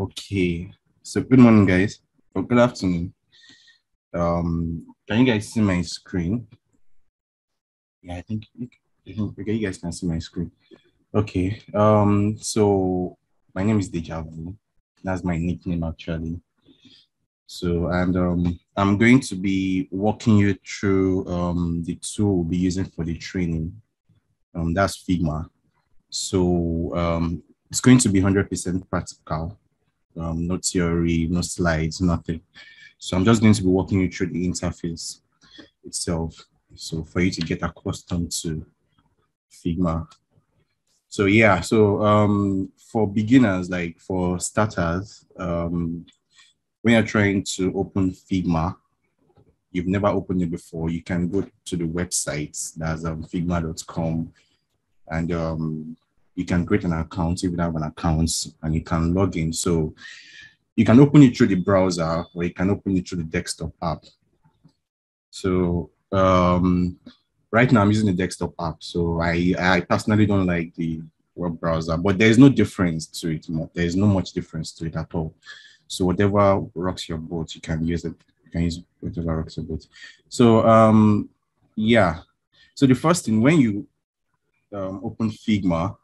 Okay. So good morning, guys. Or good afternoon. Um, can you guys see my screen? Yeah, I think okay, you guys can see my screen. Okay. Um, so my name is Deja Vu. That's my nickname actually. So, and um, I'm going to be walking you through um, the tool we'll be using for the training. Um, that's Figma. So um, it's going to be 100% practical, um, no theory, no slides, nothing. So I'm just going to be walking you through the interface itself. So for you to get accustomed to Figma. So yeah, so um, for beginners, like for starters, um, when you're trying to open Figma, you've never opened it before, you can go to the website, that's um, figma.com, and um, you can create an account if you have an account and you can log in. So you can open it through the browser or you can open it through the desktop app. So um, right now I'm using the desktop app. So I, I personally don't like the web browser, but there's no difference to it. There's no much difference to it at all. So whatever rocks your boat, you can use it. You can use whatever rocks your boat. So um, yeah. So the first thing when you um, open Figma,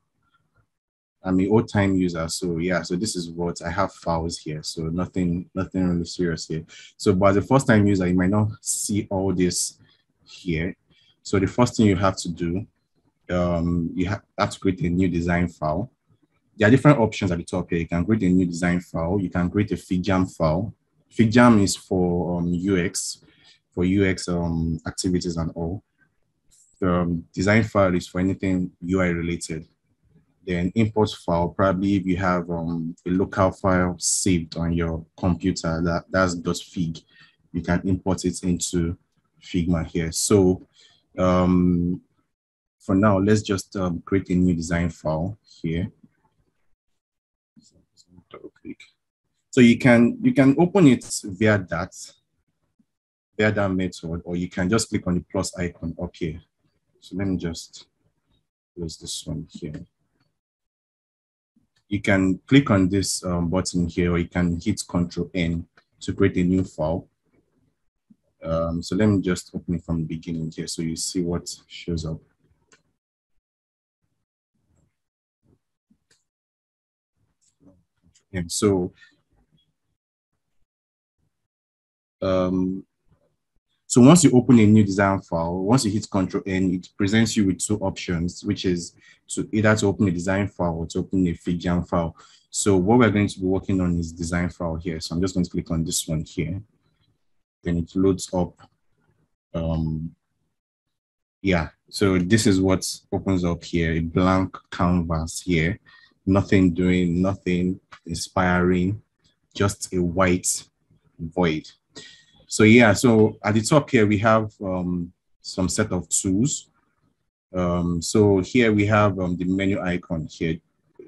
I'm an old time user. So yeah, so this is what I have files here. So nothing, nothing really serious here. So but as a first time user, you might not see all this here. So the first thing you have to do, um, you have, to create a new design file. There are different options at the top here. You can create a new design file. You can create a FigJam file. FigJam is for um, UX, for UX um, activities and all. The um, design file is for anything UI related then import file, probably if you have um, a local file saved on your computer, that, that's .fig, you can import it into Figma here. So um, for now, let's just um, create a new design file here. So you can you can open it via that, via that method, or you can just click on the plus icon up here. So let me just close this one here you can click on this um, button here, or you can hit Control N to create a new file. Um, so let me just open it from the beginning here so you see what shows up. And so um, so once you open a new design file, once you hit Control N, it presents you with two options, which is to either to open a design file or to open a FigJam file. So what we're going to be working on is design file here. So I'm just going to click on this one here. Then it loads up. Um, yeah, so this is what opens up here, a blank canvas here. Nothing doing, nothing inspiring, just a white void. So yeah, so at the top here, we have um, some set of tools. Um, so here we have um, the menu icon here.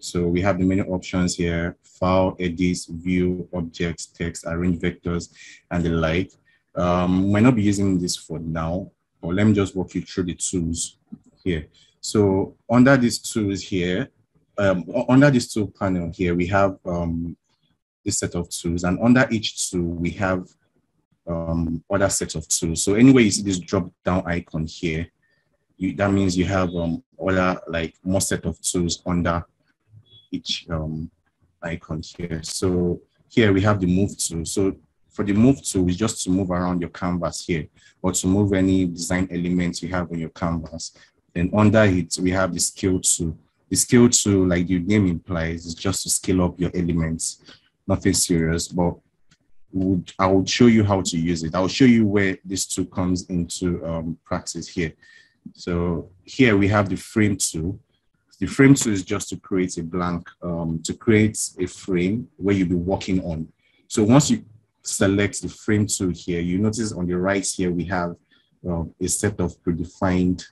So we have the menu options here, file, edit, view, objects, text, arrange vectors, and the like. Um, might not be using this for now, but let me just walk you through the tools here. So under these tools here, um, under this tool panel here, we have um, this set of tools, and under each tool, we have um, other sets of tools. So anyway, you see this drop down icon here, you, that means you have um, other like more set of tools under each um, icon here. So here we have the move tool. So for the move tool is just to move around your canvas here or to move any design elements you have on your canvas. Then under it, we have the scale tool. The scale tool, like the name implies, is just to scale up your elements. Nothing serious, but would I will show you how to use it. I'll show you where this tool comes into um, practice here. So here we have the frame tool. The frame tool is just to create a blank, um, to create a frame where you'll be working on. So once you select the frame tool here, you notice on the right here, we have uh, a set of predefined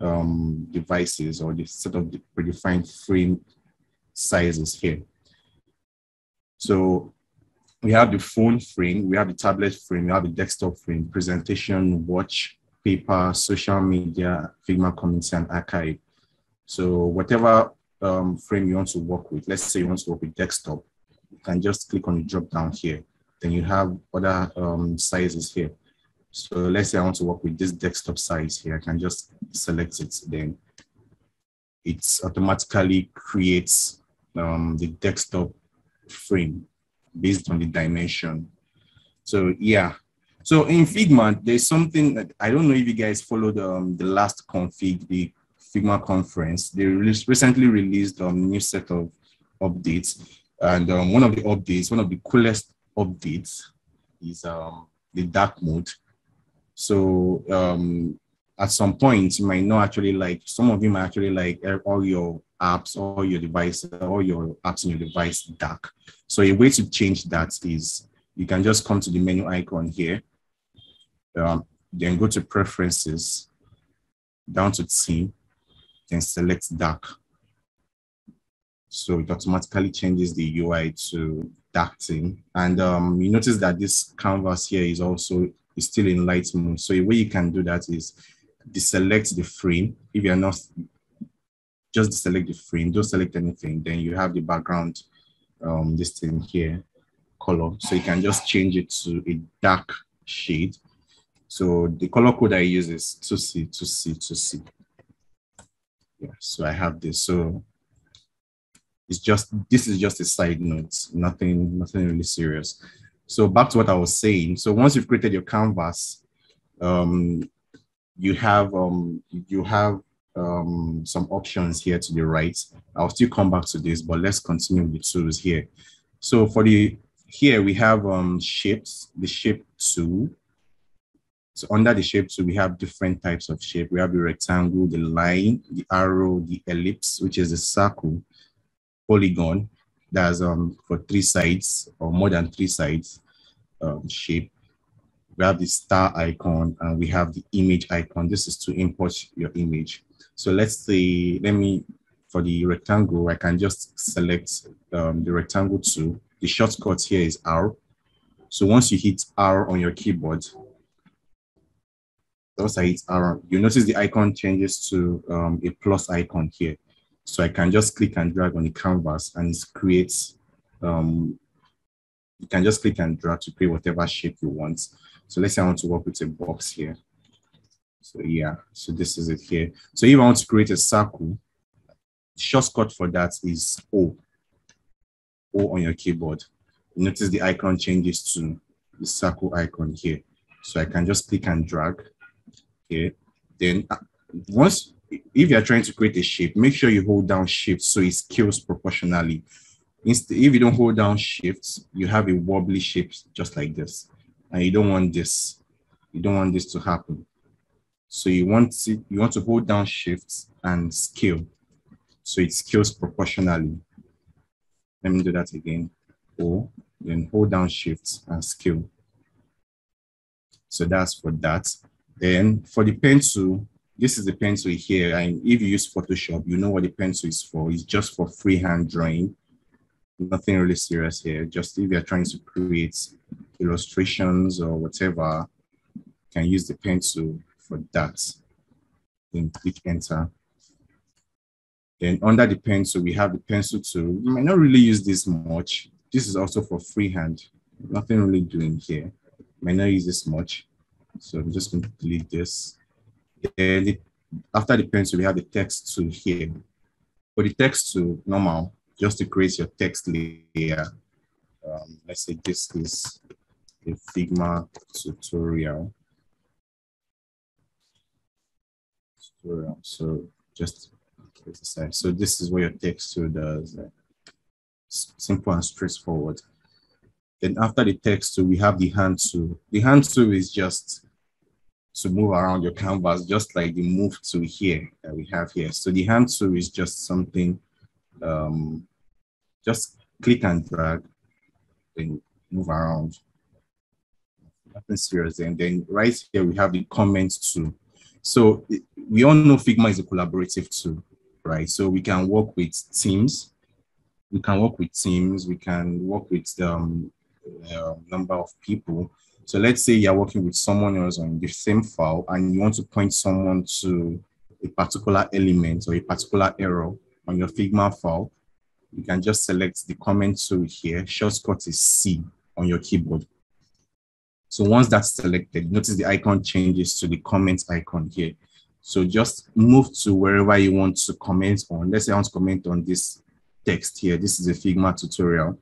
um, devices or the set of the predefined frame sizes here. So we have the phone frame, we have the tablet frame, we have the desktop frame, presentation, watch, paper, social media, Figma community, and archive. So whatever um, frame you want to work with, let's say you want to work with desktop, you can just click on the drop down here. Then you have other um, sizes here. So let's say I want to work with this desktop size here. I can just select it. Then it automatically creates um, the desktop frame based on the dimension. So yeah. So in Figma, there's something that I don't know if you guys followed um, the last config, the Figma conference. They recently released a um, new set of updates. And um, one of the updates, one of the coolest updates is um, the dark mode. So um, at some point, you might not actually like, some of you might actually like all your apps, or your device or your apps in your device dark. So a way to change that is you can just come to the menu icon here, um, then go to preferences, down to theme, then select dark. So it automatically changes the UI to dark theme. And um, you notice that this canvas here is also is still in light mode. So a way you can do that is deselect the frame. If you're not, just deselect the frame, don't select anything. Then you have the background, um, this thing here, color. So you can just change it to a dark shade. So the color code I use is 2C, 2C, 2C. Yeah, so I have this. So it's just, this is just a side note, nothing, nothing really serious. So back to what I was saying. So once you've created your canvas, um, you have um, you have um, some options here to the right. I'll still come back to this, but let's continue with the tools here. So for the here we have um, shapes, the shape tool. So under the shape tool, we have different types of shape. We have the rectangle, the line, the arrow, the ellipse, which is the circle, polygon, that's um, for three sides or more than three sides um, shape. We have the star icon and we have the image icon. This is to import your image. So let's say, let me, for the rectangle, I can just select um, the rectangle tool. The shortcut here is R. So once you hit R on your keyboard, once I hit R, you notice the icon changes to um, a plus icon here. So I can just click and drag on the canvas and it creates, um, you can just click and drag to create whatever shape you want. So let's say I want to work with a box here. So yeah, so this is it here. So if I want to create a circle, shortcut for that is O, O on your keyboard. Notice the icon changes to the circle icon here. So I can just click and drag here. Then uh, once if you're trying to create a shape, make sure you hold down shift so it scales proportionally. Instead, if you don't hold down shift, you have a wobbly shape just like this. And you don't want this. You don't want this to happen. So you want to, you want to hold down shift and scale. So it scales proportionally. Let me do that again. O, then hold down shift and scale. So that's for that. Then for the pencil, this is the pencil here. And if you use Photoshop, you know what the pencil is for. It's just for freehand drawing. Nothing really serious here. Just if you're trying to create illustrations or whatever, you can use the pencil for that. Then click enter. Then under the pencil, we have the pencil tool. You might not really use this much. This is also for freehand. Nothing really doing here. Might not use this much. So I'm just going to delete this. Then after the pencil, we have the text tool here. For the text tool, normal, just to create your text layer. Um, let's say this is a Figma tutorial. Tutorial. So just so this is what your text tool does. Simple and straightforward. Then after the text tool, we have the hand tool. The hand tool is just to move around your canvas, just like the move to here that we have here. So the hand tool is just something, um, just click and drag, then move around. Nothing serious. And then right here, we have the comments tool. So we all know Figma is a collaborative tool, right? So we can work with teams. We can work with teams. We can work with the um, uh, number of people so let's say you're working with someone else on the same file and you want to point someone to a particular element or a particular error on your Figma file. you can just select the comment tool here. Shortcut is C on your keyboard. So once that's selected, notice the icon changes to the comment icon here. So just move to wherever you want to comment on. Let's say I want to comment on this text here. This is a Figma tutorial.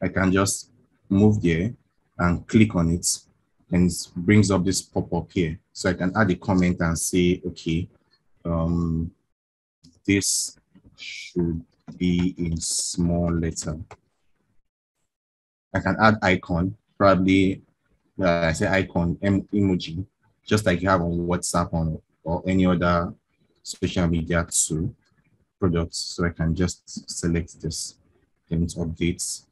I can just move there and click on it and it brings up this pop-up here. So I can add a comment and say, okay, um, this should be in small letter. I can add icon, probably I say icon, em emoji, just like you have on WhatsApp on, or any other social media tool products. So I can just select this, it updates.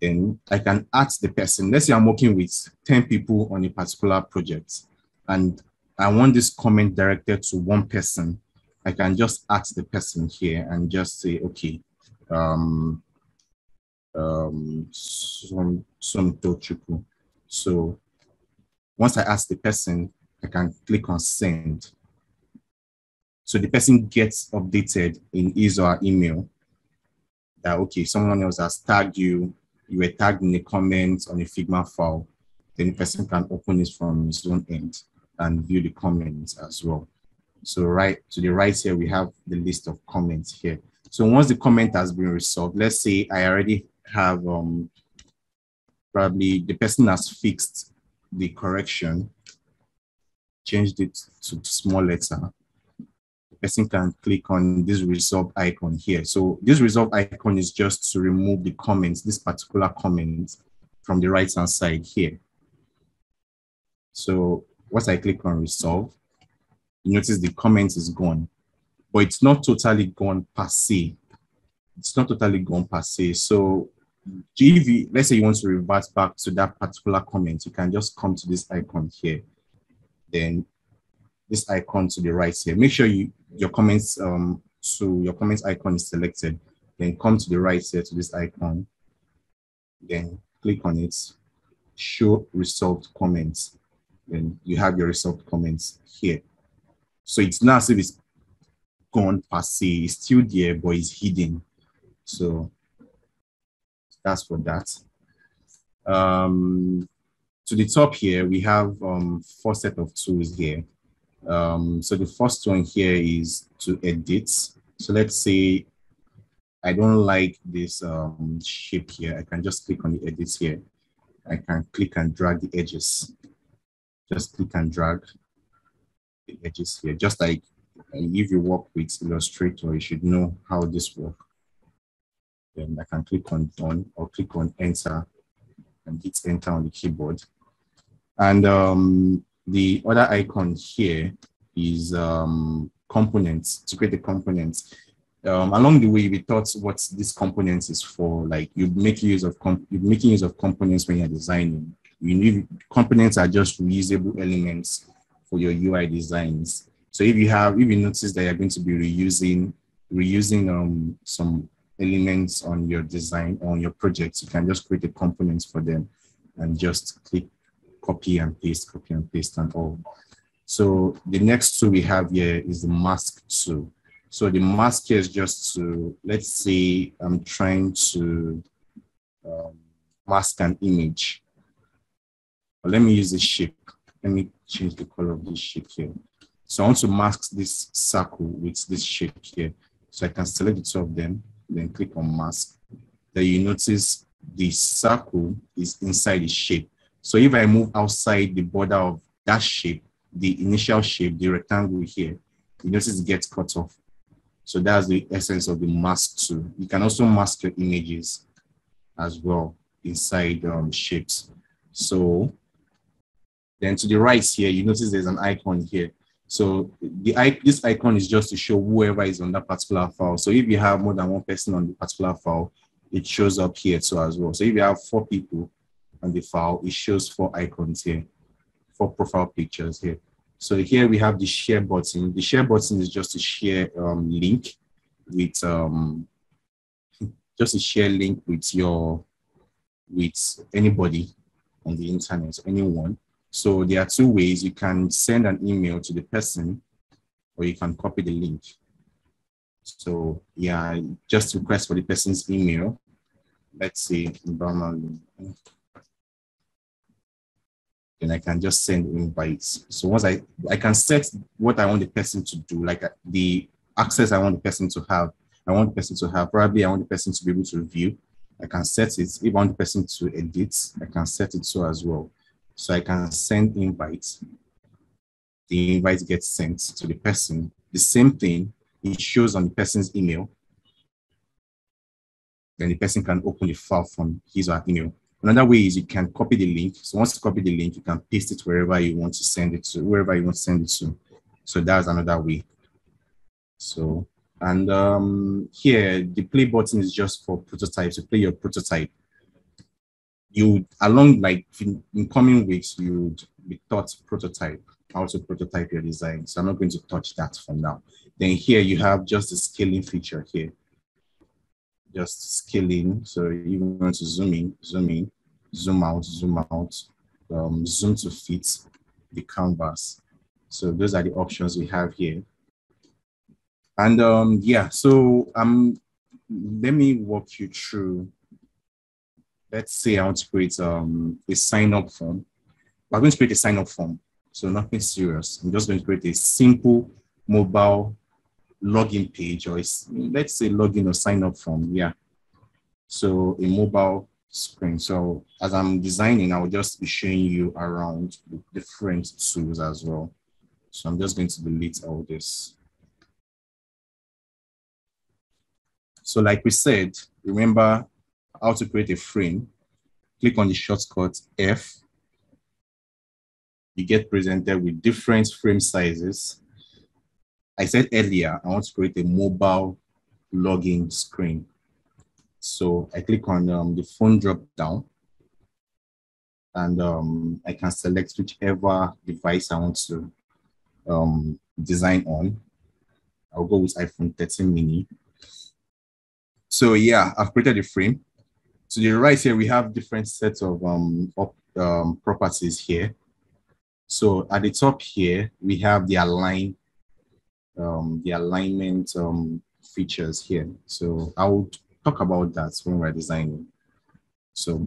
Then I can ask the person. Let's say I'm working with 10 people on a particular project and I want this comment directed to one person. I can just ask the person here and just say, okay, um, um, some, some So once I ask the person, I can click on send. So the person gets updated in his or her email that, okay, someone else has tagged you, you were tagged in the comments on a Figma file, then the person can open it from his own end and view the comments as well. So right to the right here, we have the list of comments here. So once the comment has been resolved, let's say I already have um, probably the person has fixed the correction, changed it to small letter. The person can click on this resolve icon here. So this resolve icon is just to remove the comments, this particular comment from the right hand side here. So once I click on resolve, you notice the comment is gone but it's not totally gone per se. It's not totally gone per se. So if you, let's say you want to revert back to that particular comment, you can just come to this icon here. Then this icon to the right here. Make sure you your comments um so your comments icon is selected. Then come to the right here to this icon. Then click on it. Show resolved comments. Then you have your resolved comments here. So it's not as if it's gone per se. It's still there, but it's hidden. So that's for that. Um, to the top here, we have um, four set of tools here. Um, so the first one here is to edit. So let's say I don't like this um, shape here. I can just click on the edits here. I can click and drag the edges. Just click and drag the edges here, just like if you work with Illustrator, you should know how this works. Then I can click on done or click on enter and hit enter on the keyboard. And um, the other icon here is um, components, to create the components. Um, along the way, we thought what this components is for, like you make use of you're making use of components when you're designing. You need components are just reusable elements for your UI designs. So if you have, if you notice that you're going to be reusing, reusing um, some elements on your design, on your projects, you can just create the components for them and just click copy and paste, copy and paste and all. So the next tool we have here is the mask tool. So the mask here is just to, let's say I'm trying to um, mask an image. But let me use the shape. Let me change the color of this shape here. So I want to mask this circle with this shape here. So I can select the two of them, then click on mask. Then you notice the circle is inside the shape. So if I move outside the border of that shape, the initial shape, the rectangle here, you notice it gets cut off. So that's the essence of the mask tool. You can also mask your images as well inside um, shapes. So then to the right here, you notice there's an icon here. So the this icon is just to show whoever is on that particular file. So if you have more than one person on the particular file, it shows up here too as well. So if you have four people on the file, it shows four icons here, four profile pictures here. So here we have the share button. The share button is just a share um, link with um, just a share link with your with anybody on the internet, anyone. So there are two ways. You can send an email to the person or you can copy the link. So yeah, just request for the person's email. Let's say normally. Then I can just send invites. So once I I can set what I want the person to do, like uh, the access I want the person to have. I want the person to have probably I want the person to be able to review. I can set it. If I want the person to edit, I can set it so as well. So I can send invites. The invite gets sent to the person. The same thing, it shows on the person's email. Then the person can open the file from his or her email. Another way is you can copy the link. So once you copy the link, you can paste it wherever you want to send it to, wherever you want to send it to. So that's another way. So, and um, here, the play button is just for prototypes, to play your prototype you along like in, in coming weeks you would be taught prototype how to prototype your design. So i'm not going to touch that for now. Then here you have just the scaling feature here. Just scaling. So you want to zoom in zoom in zoom out zoom out um, zoom to fit the canvas. So those are the options we have here. And um yeah so um let me walk you through let's say I want to create um, a sign up form. We're going to create a sign up form. So nothing serious. I'm just going to create a simple mobile login page or let's say login or sign up form. Yeah. So a mobile screen. So as I'm designing, I will just be showing you around the different tools as well. So I'm just going to delete all this. So like we said, remember how to create a frame, click on the shortcut F. You get presented with different frame sizes. I said earlier, I want to create a mobile login screen. So I click on um, the phone drop down and um, I can select whichever device I want to um, design on. I'll go with iPhone 13 mini. So yeah, I've created a frame. To the right here, we have different sets of um, op, um, properties here. So at the top here, we have the align, um, the alignment um, features here. So I will talk about that when we're designing. So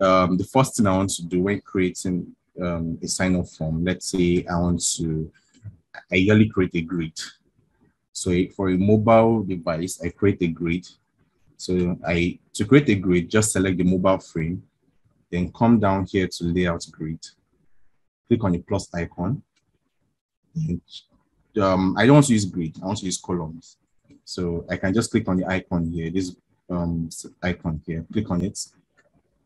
um, the first thing I want to do when creating um, a sign-up form, let's say I want to, I usually create a grid. So for a mobile device, I create a grid so I to create a grid, just select the mobile frame, then come down here to layout grid. Click on the plus icon. And, um, I don't want to use grid, I want to use columns. So I can just click on the icon here, this um, icon here, click on it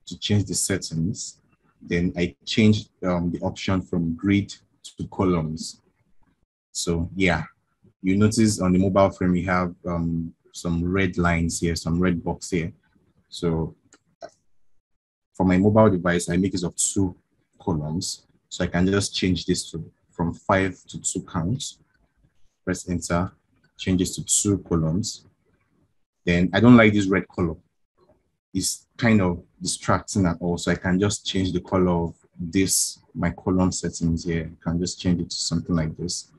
to change the settings. Then I change um, the option from grid to columns. So yeah, you notice on the mobile frame, we have um, some red lines here, some red box here. So for my mobile device, I make use of two columns. So I can just change this to from five to two counts. Press enter, changes to two columns. Then I don't like this red color. It's kind of distracting at all. So I can just change the color of this, my column settings here. I can just change it to something like this.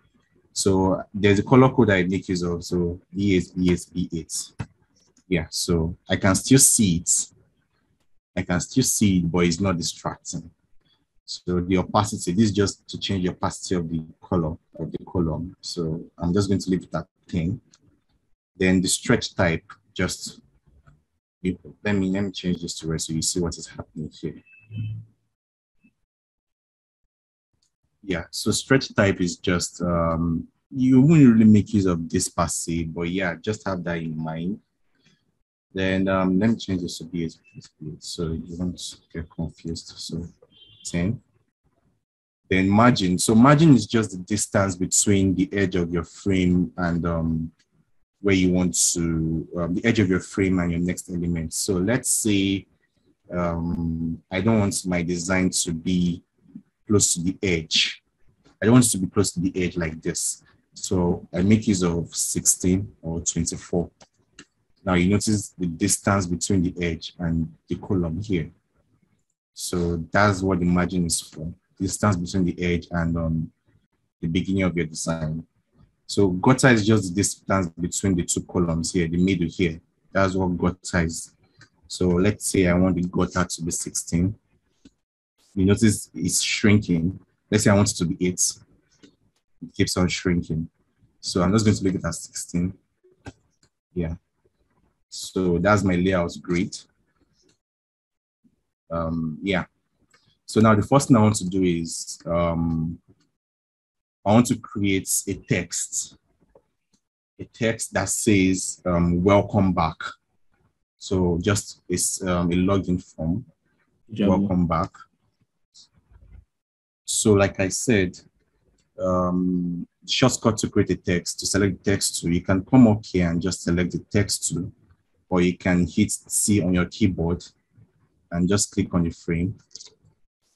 So there's a color code I make use of. So E8, E8, E8. Yeah, so I can still see it. I can still see it, but it's not distracting. So the opacity, this is just to change the opacity of the color of the column. So I'm just going to leave it at 10. Then the stretch type, just let me let me change this to red so you see what is happening here. Yeah, so stretch type is just, um, you wouldn't really make use of this per se, but yeah, just have that in mind. Then um, let me change this to BH, so you won't get confused. So 10. Then margin. So margin is just the distance between the edge of your frame and um, where you want to, um, the edge of your frame and your next element. So let's say um, I don't want my design to be close to the edge. I don't want it to be close to the edge like this. So I make use of 16 or 24. Now you notice the distance between the edge and the column here. So that's what the margin is for, distance between the edge and um, the beginning of your design. So gutter is just the distance between the two columns here, the middle here. That's what gutter is. So let's say I want the gutter to be 16. You notice it's shrinking. Let's say I want it to be 8. It keeps on shrinking. So I'm just going to leave it at 16. Yeah. So that's my layout grid. Um, yeah. So now the first thing I want to do is um, I want to create a text, a text that says um, welcome back. So just it's um, a login form. Welcome back. So like I said, um, shortcut to create a text, to select text to, you can come up here and just select the text to, or you can hit C on your keyboard and just click on the frame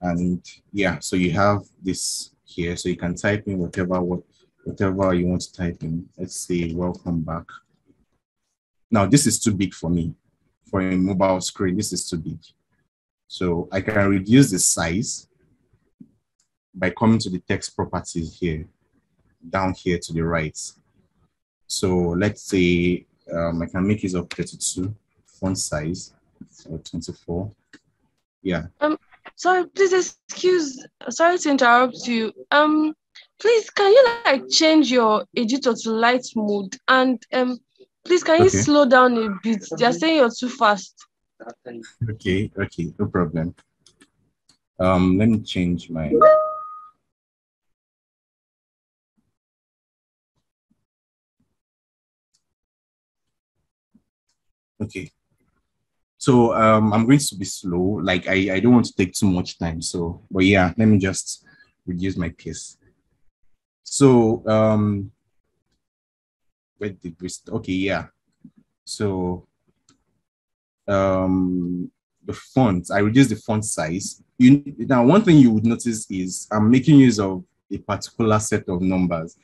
and yeah, so you have this here. So you can type in whatever what whatever you want to type in. Let's say welcome back. Now this is too big for me. For a mobile screen, this is too big. So I can reduce the size by coming to the text properties here, down here to the right. So let's say um, I can make use of 32 font size or 24. Yeah. Um, Sorry, please excuse. Sorry to interrupt you. Um, please can you like change your editor to light mode and um, please can you okay. slow down a bit? They're saying you're too fast. Okay, okay, no problem. Um, let me change my. Okay. So um, I'm going to be slow. Like I, I don't want to take too much time. So, but yeah, let me just reduce my pace. So um, where did we? Okay, yeah. So um, the font. I reduced the font size. You now one thing you would notice is I'm making use of a particular set of numbers.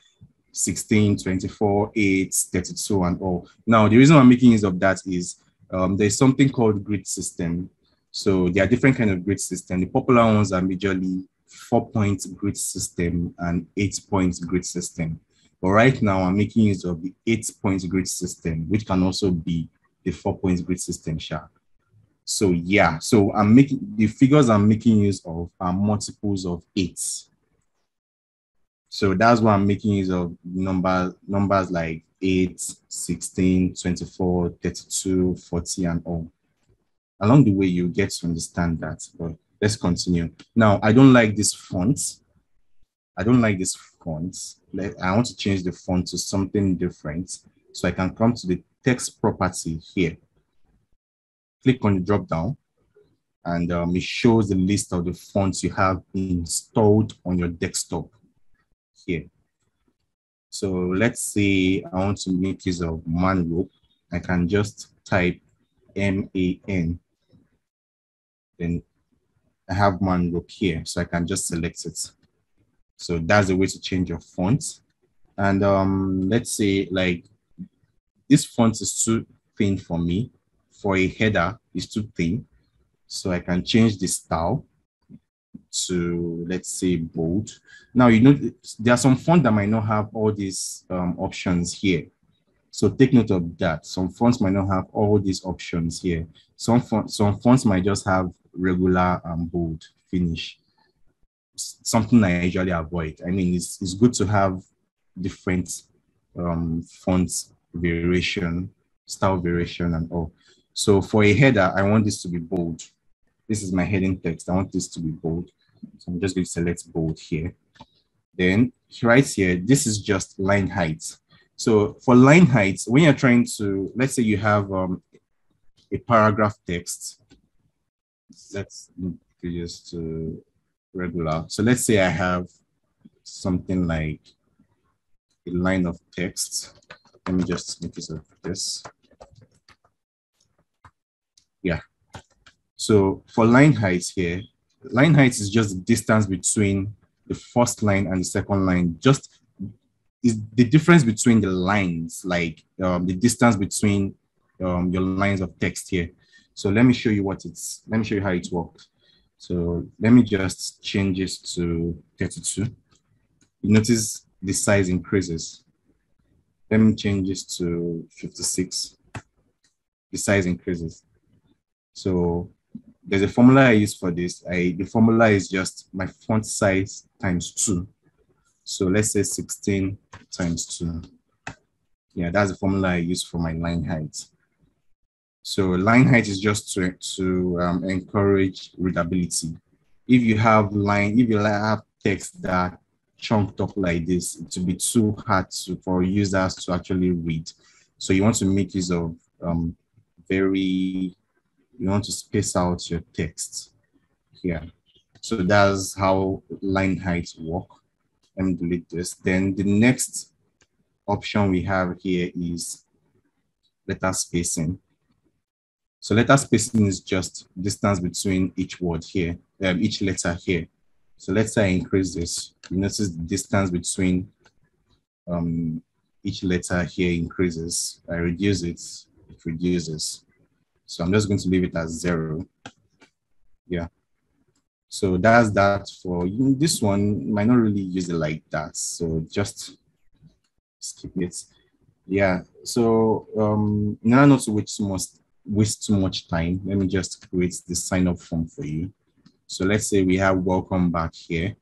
16, 24, 8, 32, and all. Now, the reason I'm making use of that is um, there's something called grid system. So there are different kind of grid system. The popular ones are majorly four point grid system and eight point grid system. But right now I'm making use of the eight point grid system, which can also be the four point grid system sharp. So yeah, so I'm making the figures I'm making use of are multiples of eight. So that's why I'm making use of numbers numbers like 8, 16, 24, 32, 40, and all. Along the way, you get to understand that, but let's continue. Now, I don't like this font. I don't like this font. I want to change the font to something different. So I can come to the text property here. Click on the drop down and um, it shows the list of the fonts you have installed on your desktop here. So let's say I want to make use of man I can just type M-A-N. Then I have man here, so I can just select it. So that's a way to change your font. And um, let's say like this font is too thin for me. For a header, it's too thin. So I can change the style to let's say bold. Now you know there are some fonts that might not have all these um, options here. So take note of that. Some fonts might not have all these options here. Some fonts, some fonts might just have regular and bold finish. Something I usually avoid. I mean, it's, it's good to have different um, fonts variation, style variation, and all. So for a header, I want this to be bold. This is my heading text. I want this to be bold. So I'm just going to select bold here. Then right here, this is just line height. So for line height, when you're trying to, let's say you have um, a paragraph text, let's just to regular. So let's say I have something like a line of text. Let me just make use of this. Yeah. So for line height here, line height is just the distance between the first line and the second line. Just is the difference between the lines, like um, the distance between um, your lines of text here. So let me show you what it's, let me show you how it works. So let me just change this to 32. You notice the size increases. let me change this to 56. The size increases. So there's a formula I use for this. I the formula is just my font size times two. So let's say 16 times two. Yeah, that's the formula I use for my line height. So line height is just to, to um, encourage readability. If you have line, if you have text that chunked up like this, it will be too hard to, for users to actually read. So you want to make use of um, very, you want to space out your text here. So that's how line heights work. Let me delete this. Then the next option we have here is letter spacing. So letter spacing is just distance between each word here, um, each letter here. So let's say I increase this. You notice the distance between um, each letter here increases. I reduce it, it reduces. So I'm just going to leave it as zero. Yeah. So that's that for you. This one might not really use it like that. So just skip it. Yeah. So um, now not to waste too much waste too much time. Let me just create the sign up form for you. So let's say we have welcome back here.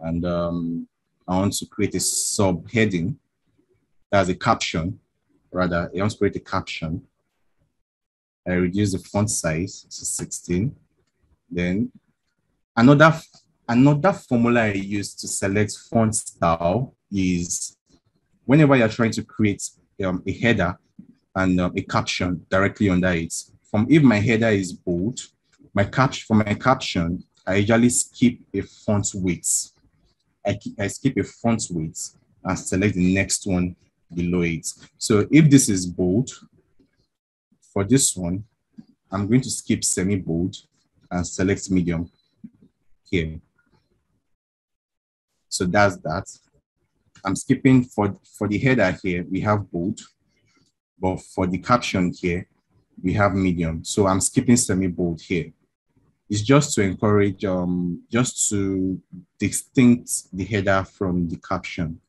And um, I want to create a subheading. That's a caption, rather. I want to create a caption. I reduce the font size to 16. Then another, another formula I use to select font style is whenever you're trying to create um, a header and um, a caption directly under it, from if my header is bold, my caption for my caption, I usually skip a font weight. I, I skip a font weight and select the next one below it. So if this is bold, for this one, I'm going to skip semi-bold and select medium here. So that's that. I'm skipping for, for the header here, we have bold, but for the caption here, we have medium. So I'm skipping semi-bold here. It's just to encourage, um, just to distinct the header from the caption.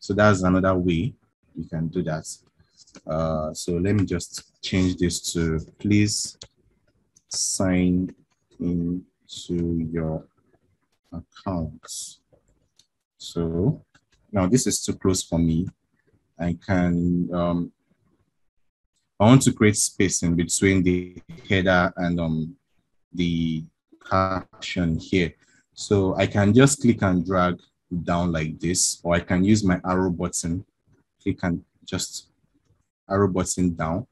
So that's another way you can do that. Uh, so let me just change this to please sign into your accounts. So now this is too close for me. I can, um, I want to create spacing between the header and um, the caption here. So I can just click and drag down like this, or I can use my arrow button, click and just arrow button down.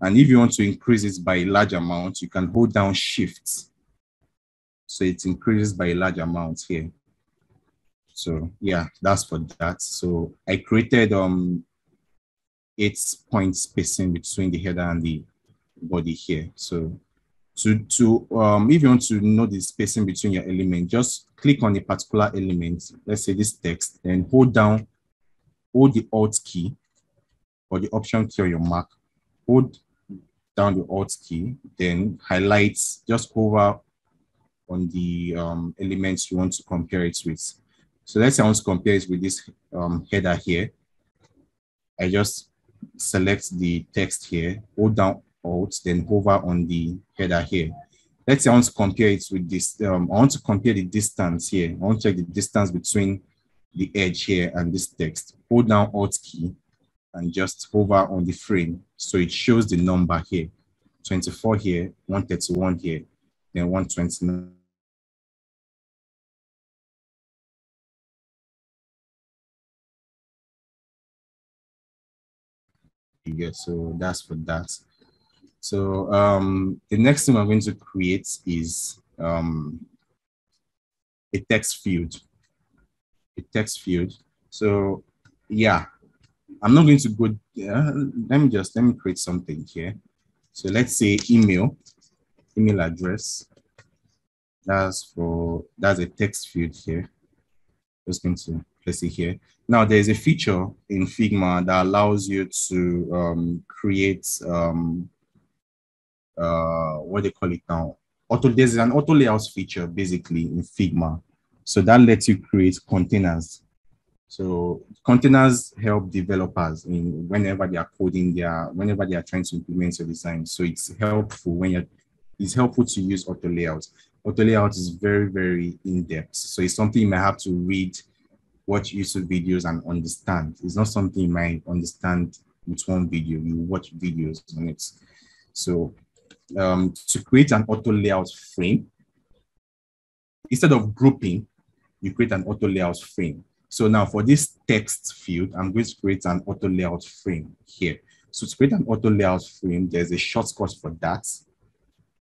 And if you want to increase it by a large amount, you can hold down shift. So it increases by a large amount here. So yeah, that's for that. So I created um eight point spacing between the header and the body here. So to, to um, if you want to know the spacing between your element, just click on a particular element, let's say this text, and hold down, hold the Alt key or the Option key on your Mac, hold down the Alt key, then highlight, just hover on the um, elements you want to compare it with. So let's say I want to compare it with this um, header here. I just select the text here, hold down Alt, then hover on the header here. Let's say I want to compare it with this. Um, I want to compare the distance here. I want to check the distance between the edge here and this text. Hold down Alt key and just hover on the frame. So it shows the number here. 24 here, 131 here, then 129. Yeah, so that's for that. So um, the next thing I'm going to create is um, a text field. A text field. So yeah, I'm not going to go, uh, let me just, let me create something here. So let's say email, email address. That's for, that's a text field here. Just going to place it here. Now there's a feature in Figma that allows you to um, create um, uh, what they call it now. Auto, there's an auto layouts feature basically in Figma. So that lets you create containers. So containers help developers in whenever they are coding their, whenever they are trying to implement your design. So it's helpful when you're, it's helpful to use auto layout. Auto layout is very, very in-depth. So it's something you might have to read, watch YouTube videos and understand. It's not something you might understand with one video. You watch videos on it. So um, to create an auto layout frame, instead of grouping, you create an auto layout frame. So now for this text field, I'm going to create an auto layout frame here. So to create an auto layout frame, there's a shortcut for that.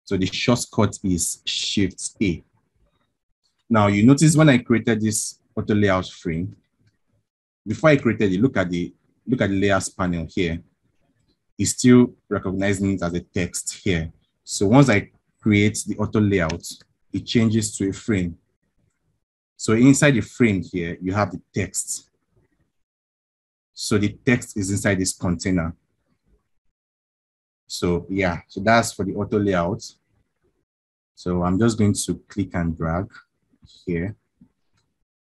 So the shortcut is Shift A. Now you notice when I created this auto layout frame, before I created it, look at the look at the layers panel here. It's still recognizing it as a text here. So once I create the auto layout, it changes to a frame. So inside the frame here, you have the text. So the text is inside this container. So yeah, so that's for the auto layout. So I'm just going to click and drag here,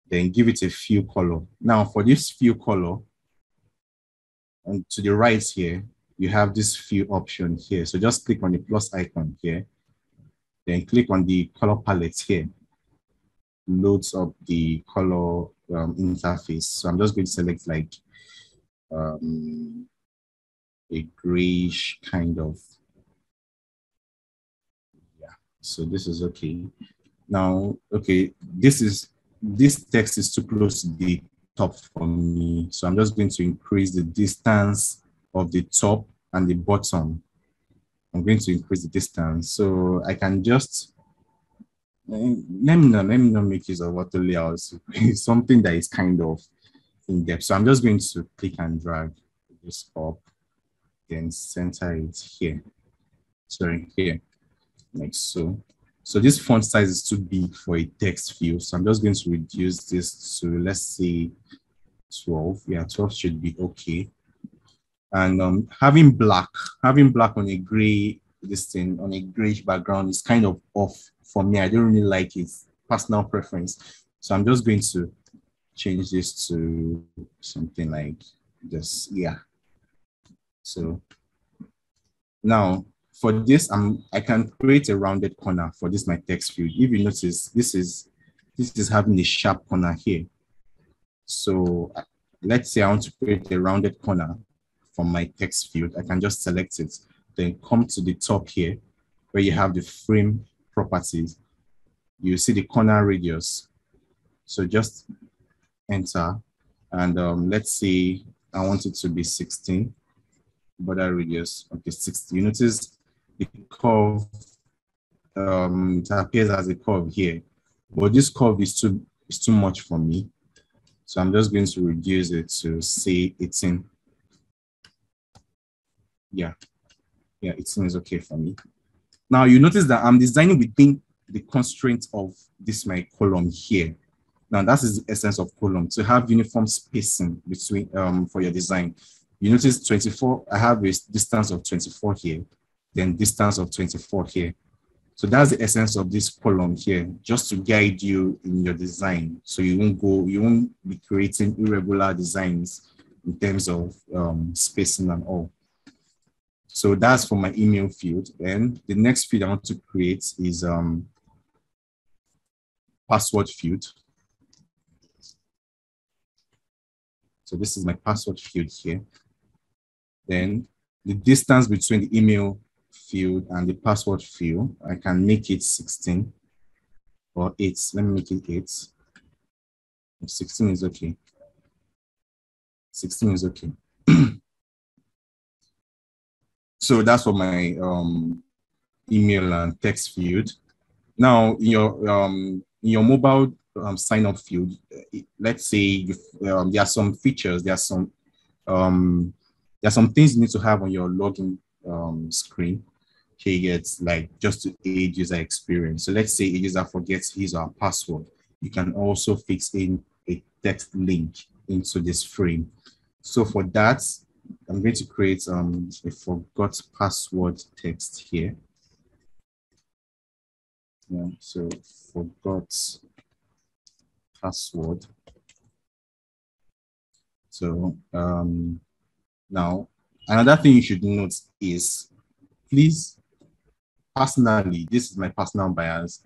then give it a fill color. Now for this fill color, and to the right here, you have this fill option here. So just click on the plus icon here, then click on the color palette here loads up the color um, interface. So I'm just going to select like um, a grayish kind of, yeah. So this is okay. Now, okay, this is, this text is too close to the top for me. So I'm just going to increase the distance of the top and the bottom. I'm going to increase the distance. So I can just let me not let me not make use of auto layouts. It's something that is kind of in depth. So I'm just going to click and drag this up, then center it here. Sorry, here, like so. So this font size is too big for a text field. So I'm just going to reduce this to let's say 12. Yeah, 12 should be okay. And um, having black, having black on a gray, this thing on a grayish background is kind of off for me, I don't really like it. Personal preference. So I'm just going to change this to something like this. Yeah. So now for this, I'm I can create a rounded corner for this my text field. If you notice, this is this is having a sharp corner here. So let's say I want to create a rounded corner from my text field. I can just select it, then come to the top here where you have the frame properties, you see the corner radius. So just enter and um, let's say I want it to be 16 border radius. Okay, 60. You notice the curve, um, it appears as a curve here, but this curve is too, is too much for me. So I'm just going to reduce it to say 18. Yeah, yeah, 18 is okay for me. Now you notice that I'm designing within the constraint of this my column here. Now that is the essence of column, to have uniform spacing between um, for your design. You notice 24, I have a distance of 24 here, then distance of 24 here. So that's the essence of this column here, just to guide you in your design. So you won't go, you won't be creating irregular designs in terms of um, spacing and all. So that's for my email field. And the next field I want to create is um, password field. So this is my password field here. Then the distance between the email field and the password field, I can make it 16 or 8. Let me make it 8. 16 is okay. 16 is okay. So that's for my um, email and text field. Now, in your um, in your mobile um, sign up field, let's say um, there are some features, there are some um, there are some things you need to have on your login um, screen. He gets like just to aid user experience. So let's say a user forgets his or her password. You can also fix in a text link into this frame. So for that, I'm going to create um, a forgot password text here. Yeah, so forgot password. So um, now, another thing you should note is, please, personally, this is my personal bias.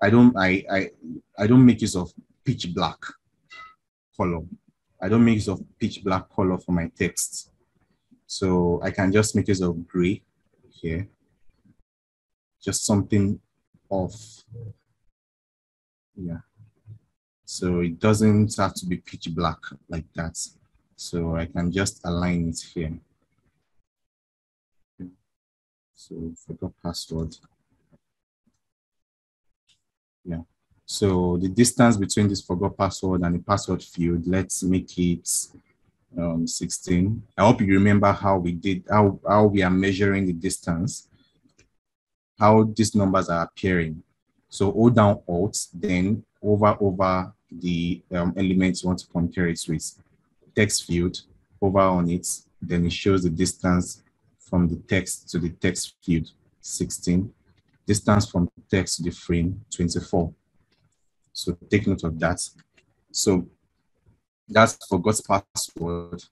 I don't, I, I, I don't make use of pitch black color. I don't make use of pitch black color for my text. So I can just make use of gray here. Just something of, yeah. So it doesn't have to be pitch black like that. So I can just align it here. So forgot password. Yeah. So the distance between this forgot password and the password field, let's make it um, 16. I hope you remember how we did, how, how we are measuring the distance, how these numbers are appearing. So hold down Alt, then over over the um, elements you want to compare it with text field over on it, then it shows the distance from the text to the text field, 16, distance from text to the frame, 24. So take note of that. So that's forgot password.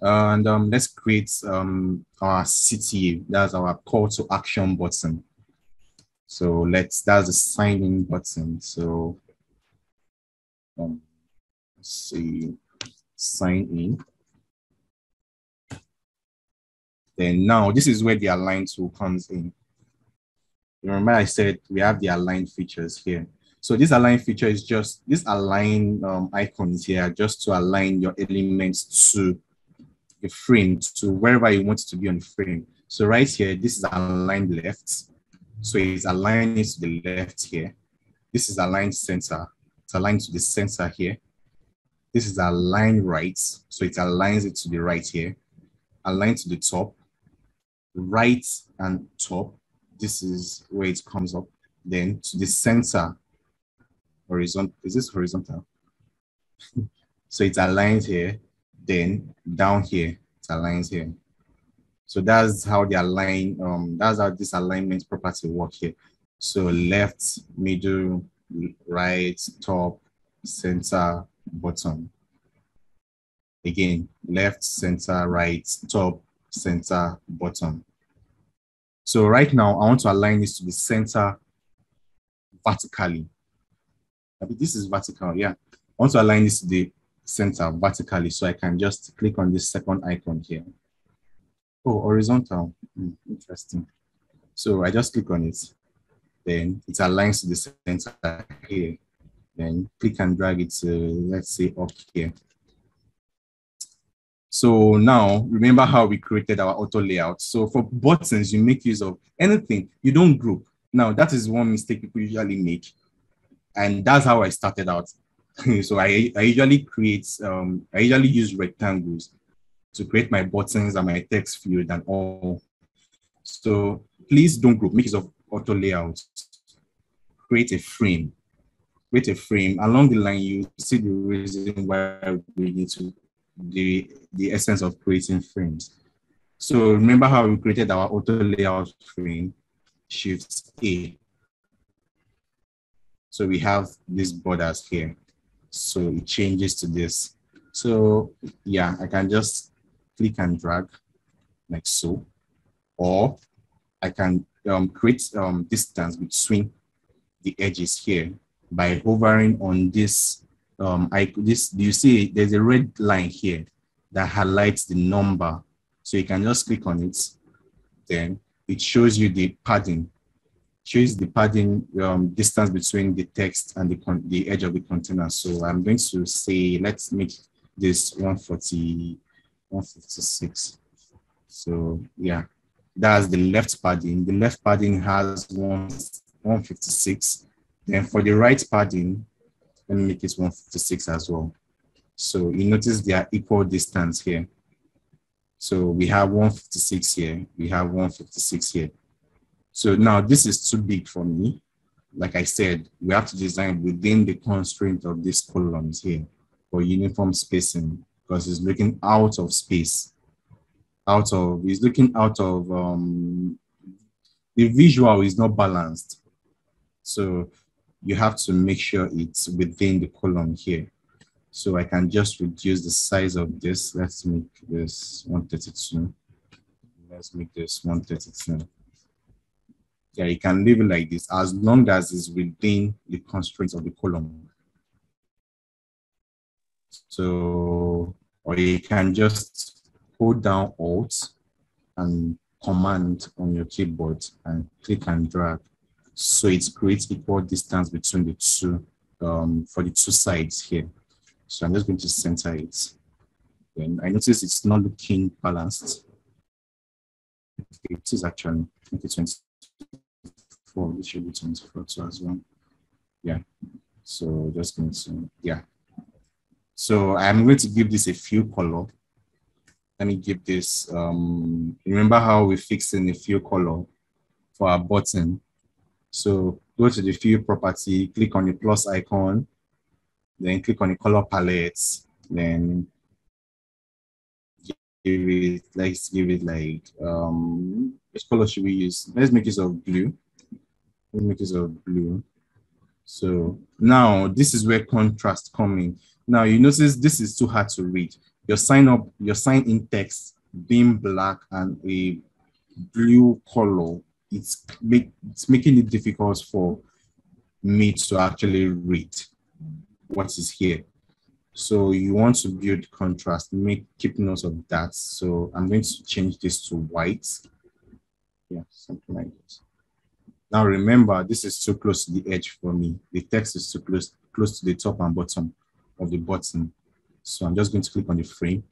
And um, let's create um, our CTA, that's our call to action button. So let's, that's the sign in button. So um, let's see, sign in. Then now this is where the align tool comes in. Remember I said we have the align features here. So this align feature is just, this align um, icons here just to align your elements to the frame, to wherever you want it to be on the frame. So right here, this is aligned left. So it's aligned to the left here. This is aligned center. It's aligned to the center here. This is aligned right, so it aligns it to the right here. Align to the top, right and top. This is where it comes up. Then to the center, horizontal. Is this horizontal? so it aligns here. Then down here, it aligns here. So that's how the align, um, that's how this alignment property work here. So left, middle, right, top, center, bottom. Again, left, center, right, top, center, bottom. So right now, I want to align this to the center vertically. This is vertical, yeah. I want to align this to the center vertically, so I can just click on this second icon here. Oh, horizontal, hmm, interesting. So I just click on it, then it aligns to the center here. Then click and drag it to, let's say, up here. So now, remember how we created our auto layout. So for buttons, you make use of anything. You don't group. Now, that is one mistake people usually make. And that's how I started out. so I, I usually create, um, I usually use rectangles to create my buttons and my text field and all. So please don't group, make use of auto layout. Create a frame create a frame. Along the line, you see the reason why we need to, the, the essence of creating frames. So remember how we created our auto layout frame, Shift A. So we have these borders here. So it changes to this. So yeah, I can just click and drag like so, or I can um, create um, distance between the edges here by hovering on this, um, I, this, do you see there's a red line here that highlights the number. So you can just click on it. Then it shows you the padding, shows the padding um, distance between the text and the, the edge of the container. So I'm going to say, let's make this 140, 156. So yeah, that's the left padding. The left padding has one, 156 then for the right padding, let me make it 156 as well. So you notice they are equal distance here. So we have 156 here, we have 156 here. So now this is too big for me. Like I said, we have to design within the constraint of these columns here for uniform spacing because it's looking out of space. Out of, it's looking out of, um, the visual is not balanced. So you have to make sure it's within the column here. So I can just reduce the size of this. Let's make this 132. Let's make this 132. Yeah, you can leave it like this as long as it's within the constraints of the column. So, or you can just hold down Alt and Command on your keyboard and click and drag. So it creates equal distance between the two, um, for the two sides here. So I'm just going to center it. Then I notice it's not looking balanced. It is actually 2024, it should be 24 too as well. Yeah, so just going to, yeah. So I'm going to give this a fill color. Let me give this, um, remember how we fixed in a fill color for our button. So go to the fill property, click on the plus icon, then click on the color palette, then give it, let's give it like, um, which color should we use? Let's make use of blue. Use of blue. So now this is where contrast coming. Now you notice this is too hard to read. Your sign up, your sign in text being black and a blue color, it's, make, it's making it difficult for me to actually read what is here. So you want to build contrast, make keep notes of that. So I'm going to change this to white. Yeah, something like this. Now remember, this is too close to the edge for me. The text is too close, close to the top and bottom of the button. So I'm just going to click on the frame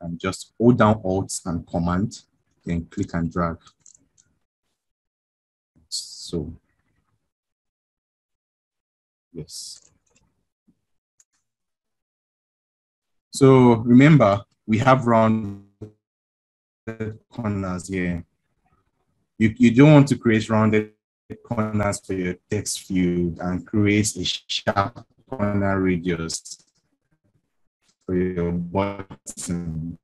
and just hold down Alt and Command, then click and drag. So, yes. So remember, we have round corners here. You, you don't want to create rounded corners for your text field and create a sharp corner radius for your button.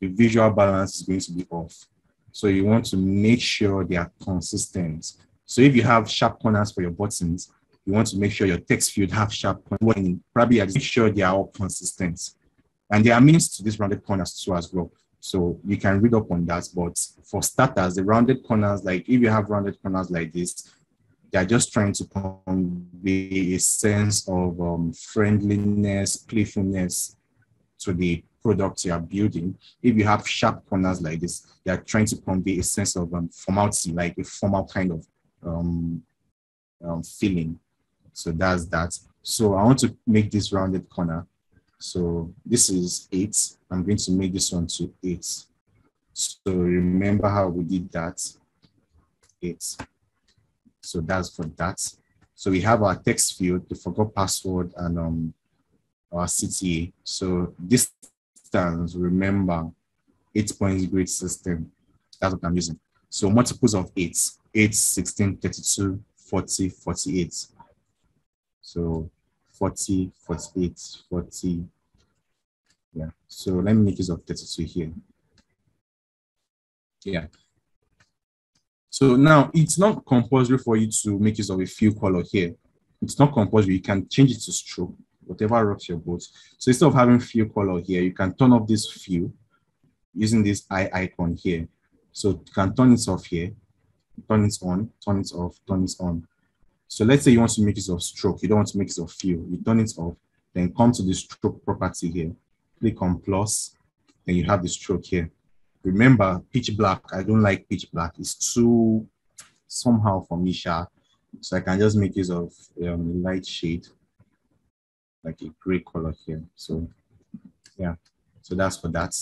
The visual balance is going to be off. So you want to make sure they are consistent. So if you have sharp corners for your buttons, you want to make sure your text field have sharp corners. Probably make sure they are all consistent. And there are means to these rounded corners too as well. So you can read up on that. But for starters, the rounded corners, like if you have rounded corners like this, they're just trying to convey a sense of um, friendliness, playfulness to the product you are building. If you have sharp corners like this, they are trying to convey a sense of um, formality, like a formal kind of um, um, feeling. So that's that. So I want to make this rounded corner. So this is eight. I'm going to make this one to eight. So remember how we did that? Eight. So that's for that. So we have our text field, the forgot password, and um, our CTA. So this stands, remember, eight points grid system. That's what I'm using. So multiples of eight, 8, 16, 32, 40, 48. So 40, 48, 40. Yeah. So let me make use of 32 here. Yeah. So now it's not compulsory for you to make use of a fill color here. It's not compulsory. You can change it to stroke, whatever rocks your boat. So instead of having fill color here, you can turn off this fill using this eye icon here. So you can turn it off here, turn it on, turn it off, turn it on. So let's say you want to make use of stroke. You don't want to make use of fill. You turn it off, then come to the stroke property here. Click on plus, then you have the stroke here. Remember, pitch black, I don't like pitch black. It's too somehow for me, sharp. So I can just make use of um, light shade, like a gray color here. So yeah, so that's for that.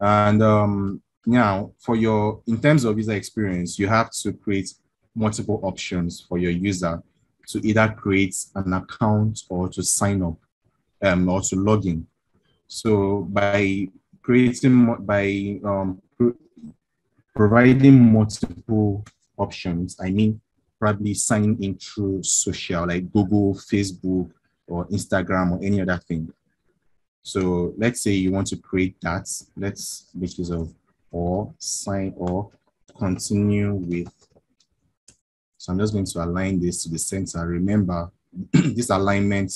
And um, now for your, in terms of user experience, you have to create multiple options for your user to either create an account or to sign up um, or to log in. So by creating, by um, providing multiple options, I mean, probably signing in through social like Google, Facebook, or Instagram or any other thing. So let's say you want to create that. Let's make use of or sign or continue with so I'm just going to align this to the center. Remember, this alignment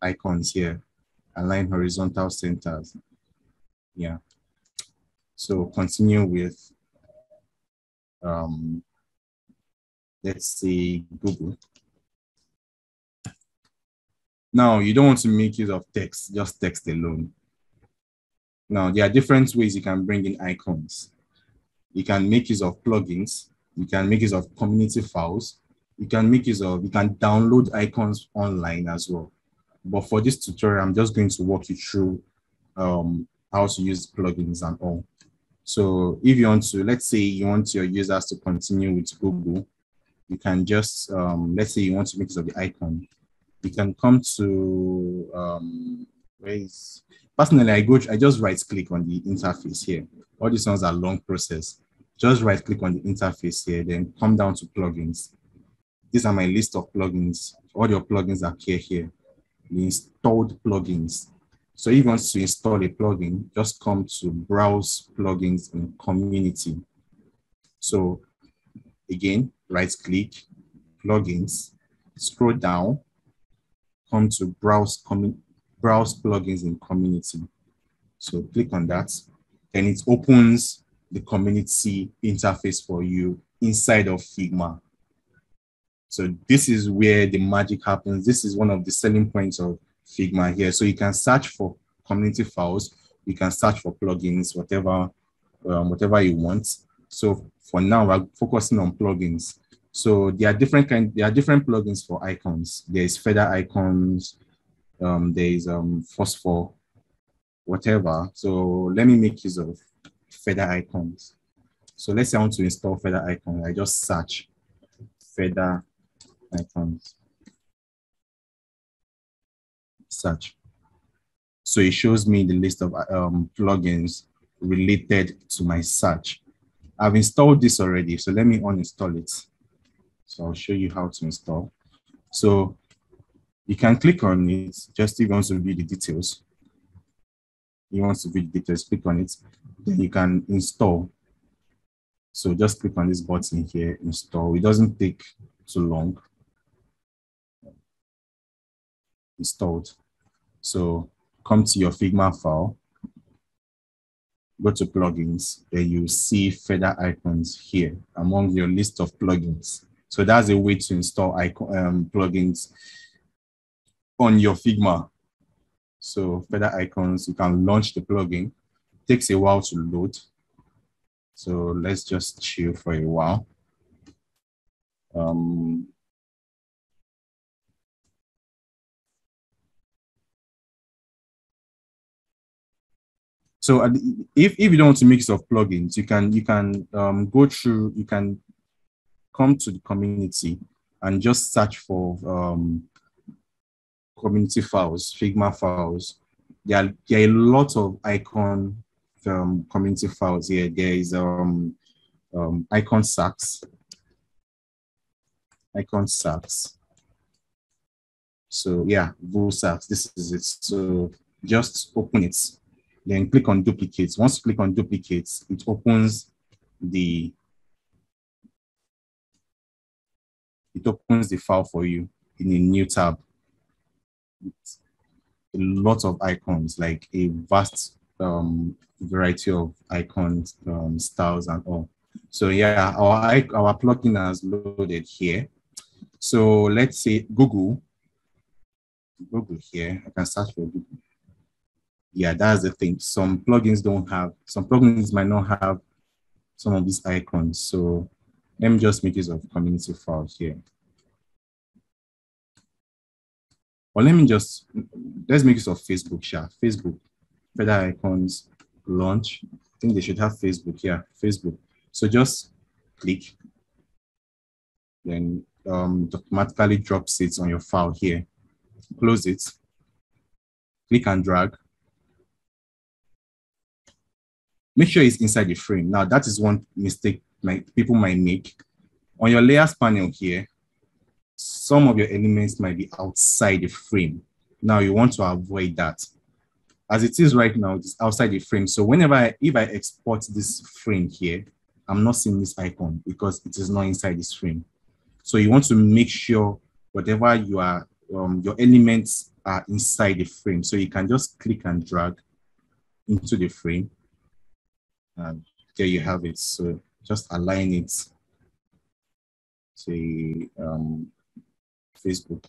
icons here, align horizontal centers. Yeah. So continue with, um, let's see, Google. Now, you don't want to make use of text, just text alone. Now, there are different ways you can bring in icons. You can make use of plugins. You can make use of community files. You can make use of, you can download icons online as well. But for this tutorial, I'm just going to walk you through um, how to use plugins and all. So if you want to, let's say you want your users to continue with Google, you can just, um, let's say you want to make use of the icon. You can come to, um, where is, personally, I go, I just right click on the interface here. All these ones are long process. Just right click on the interface here, then come down to plugins. These are my list of plugins. All your plugins appear here the installed plugins. So if you want to install a plugin, just come to browse plugins in community. So again, right click, plugins, scroll down, come to browse, browse plugins in community. So click on that, and it opens the community interface for you inside of Figma. So this is where the magic happens. This is one of the selling points of Figma here. So you can search for community files, you can search for plugins, whatever, um, whatever you want. So for now, we're focusing on plugins. So there are different kind, there are different plugins for icons. There is feather icons, um, there is um, phosphor, whatever. So let me make use of feather icons. So let's say I want to install feather icon. I just search feather icons. Search. So it shows me the list of um, plugins related to my search. I've installed this already, so let me uninstall it. So I'll show you how to install. So you can click on it just if you want to view the details. You want to view the details, click on it. Then you can install. So just click on this button here, install. It doesn't take too long installed. So come to your Figma file, go to plugins, then you see feather icons here among your list of plugins. So that's a way to install icon, um, plugins on your Figma. So feather icons, you can launch the plugin. It takes a while to load. So let's just chill for a while. Um, So if, if you don't want to mix of plugins, you can you can um, go through, you can come to the community and just search for um, community files, Figma files. There are, there are a lot of icon um, community files here. There is um, um, Iconsax, icon sacks. So yeah, Vuesax, this is it. So just open it then click on duplicates. Once you click on duplicates, it opens the it opens the file for you in a new tab. It's a lot of icons, like a vast um, variety of icons, um, styles, and all. So yeah, our our plugin has loaded here. So let's say Google, Google here. I can search for Google yeah, that's the thing. Some plugins don't have, some plugins might not have some of these icons. So let me just make use of community file here. Let me just, let's make use of Facebook, share. Facebook, feather icons, launch. I think they should have Facebook, yeah, Facebook. So just click, then um, automatically drops it on your file here. Close it, click and drag, make sure it's inside the frame. Now, that is one mistake my, people might make. On your layers panel here, some of your elements might be outside the frame. Now, you want to avoid that. As it is right now, it's outside the frame. So whenever, I, if I export this frame here, I'm not seeing this icon because it is not inside this frame. So you want to make sure whatever you are, um, your elements are inside the frame. So you can just click and drag into the frame. And there you have it. So just align it to um, Facebook.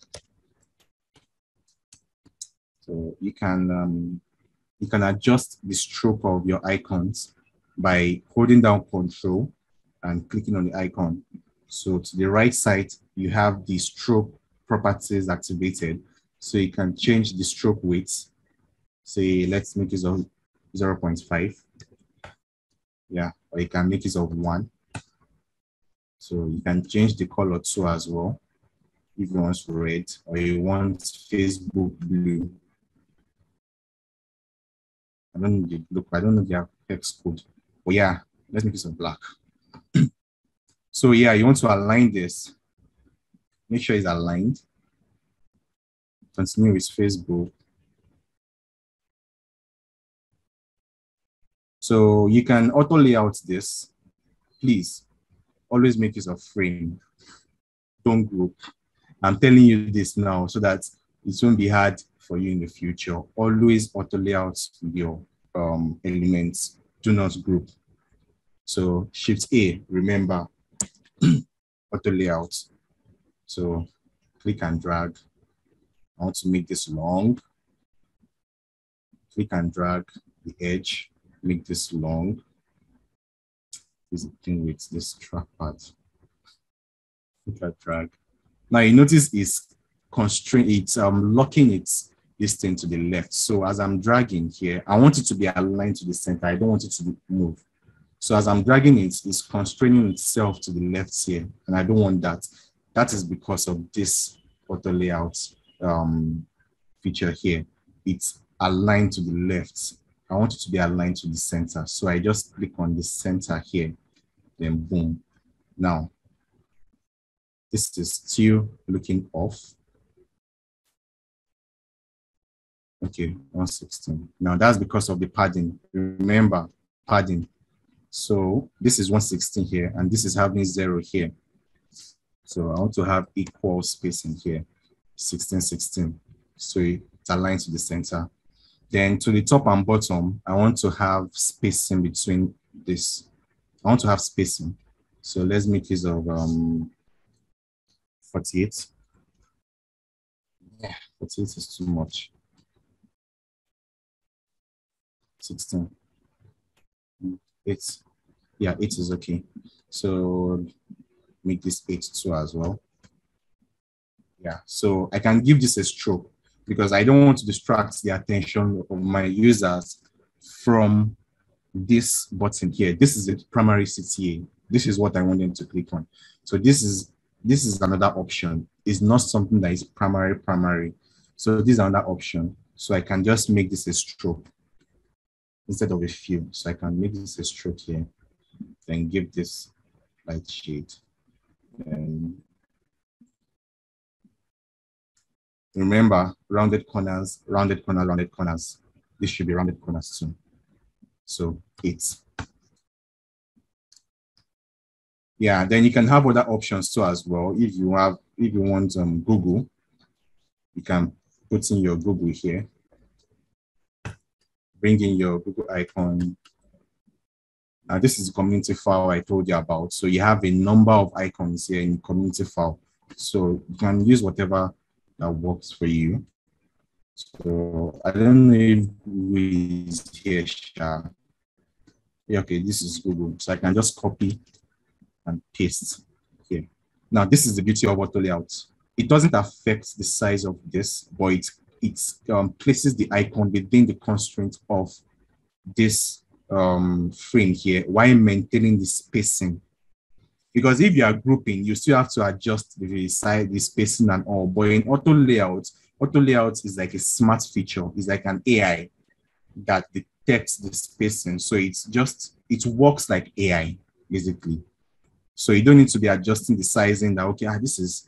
So you can um, you can adjust the stroke of your icons by holding down Control and clicking on the icon. So to the right side, you have the stroke properties activated. So you can change the stroke weight. Say, let's make it of 0 0.5. Yeah, or you can make it of one. So you can change the color too as well. If you want red or you want Facebook blue. I don't know look, I don't know the hex code. But yeah, let's make it some black. so yeah, you want to align this. Make sure it's aligned. Continue with Facebook. So you can auto layout this. Please always make use of frame. Don't group. I'm telling you this now so that it won't be hard for you in the future. Always auto layout your um, elements. Do not group. So Shift A, remember, auto layout. So click and drag. I want to make this long. Click and drag the edge, make this long. This thing with this track part. Click and drag. Now you notice it's constraint, it's um, locking its this thing to the left. So as I'm dragging here, I want it to be aligned to the center. I don't want it to move. So as I'm dragging it, it's constraining itself to the left here, and I don't want that. That is because of this auto layout um, feature here. It's aligned to the left. I want it to be aligned to the center. So I just click on the center here, then boom. Now, this is still looking off. Okay, 116. Now that's because of the padding. Remember, padding so this is 116 here, and this is having zero here. So I want to have equal spacing here, 16, 16. So it aligns to the center. Then to the top and bottom, I want to have spacing between this. I want to have spacing. So let's make use of um, 48. Yeah, 48 is too much. 16 eight. Yeah, eight is okay. So make this eight too as well. Yeah, so I can give this a stroke because I don't want to distract the attention of my users from this button here. This is the primary CTA. This is what I want them to click on. So this is this is another option. It's not something that is primary primary. So this is another option. So I can just make this a stroke instead of a fill. So I can make this a stroke here, then give this light shade. And remember, rounded corners, rounded corner, rounded corners. This should be rounded corners too. So eight. Yeah, then you can have other options too as well. If you have, if you want um, Google, you can put in your Google here bring in your Google icon. Now, this is the community file I told you about. So you have a number of icons here in community file. So you can use whatever that works for you. So I don't know if we here. Yeah, okay, this is Google. So I can just copy and paste here. Now, this is the beauty of auto layout. It doesn't affect the size of this, but it it um, places the icon within the constraint of this um, frame here while maintaining the spacing. Because if you are grouping, you still have to adjust the size, the spacing and all. But in auto layout, auto layout is like a smart feature. It's like an AI that detects the spacing. So it's just, it works like AI, basically. So you don't need to be adjusting the sizing that, okay, ah, this is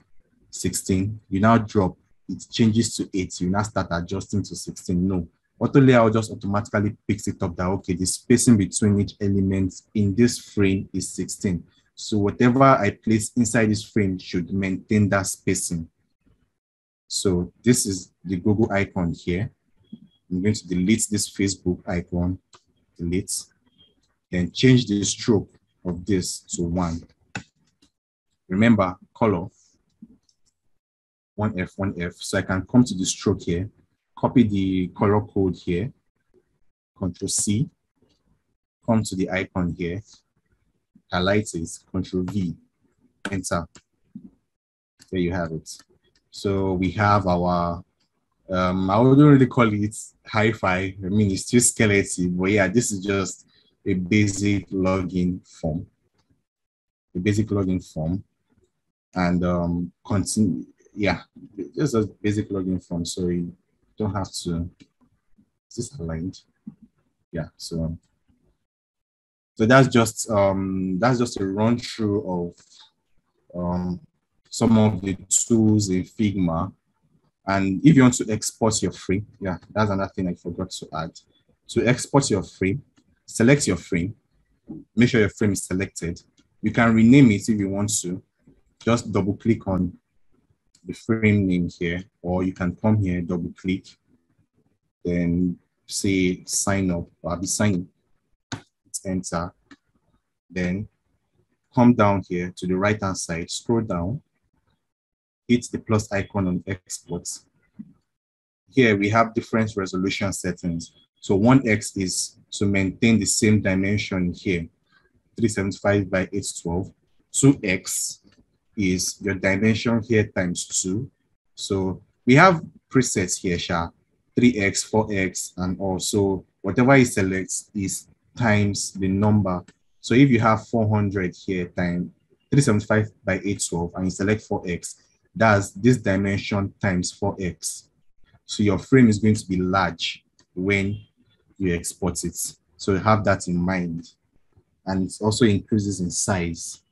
16. You now drop it changes to 8, you now start adjusting to 16. No, auto layout just automatically picks it up that, okay, the spacing between each element in this frame is 16. So whatever I place inside this frame should maintain that spacing. So this is the Google icon here. I'm going to delete this Facebook icon, delete, then change the stroke of this to one. Remember color, 1F, 1F. So I can come to the stroke here, copy the color code here, Control C, come to the icon here, highlight it, Control V, enter. There you have it. So we have our, um, I wouldn't really call it hi-fi. I mean, it's still skeleton, but yeah, this is just a basic login form, a basic login form, and um, continue. Yeah, just a basic login form, so you don't have to. Is this aligned? Yeah, so so that's just um that's just a run through of um some of the tools in Figma. And if you want to export your frame, yeah, that's another thing I forgot to add. To export your frame, select your frame, make sure your frame is selected. You can rename it if you want to. Just double click on the frame name here, or you can come here, double click, then say sign up, I'll be signing, enter, then come down here to the right hand side, scroll down, hit the plus icon on export. Here we have different resolution settings. So 1x is to maintain the same dimension here, 375 by 812. 2x is your dimension here times 2. So we have presets here, Sha, 3x, 4x, and also whatever you select is times the number. So if you have 400 here times 375 by 812 and you select 4x, that's this dimension times 4x. So your frame is going to be large when you export it. So have that in mind. And it also increases in size.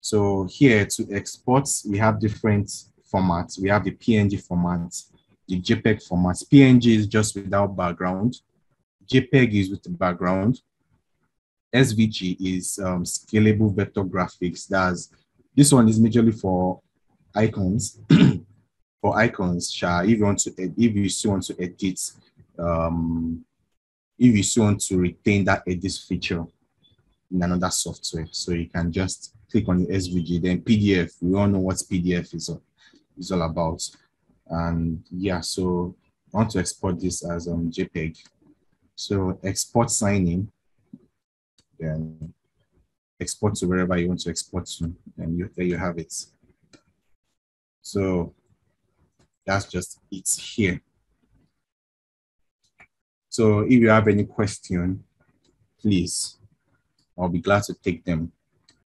So here to export, we have different formats. We have the PNG format, the JPEG format. PNG is just without background. JPEG is with the background. SVG is um, scalable vector graphics. That's this one is majorly for icons. for icons, Sha, if you want to, if you still want to edit, um, if you still want to retain that edit feature in another software, so you can just click on the SVG. Then PDF, we all know what PDF is, is all about. And yeah, so I want to export this as um, JPEG. So export signing, then export to wherever you want to export to, and you, there you have it. So that's just it here. So if you have any question, please, I'll be glad to take them.